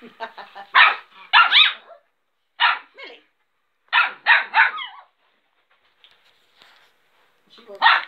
Millie. She wants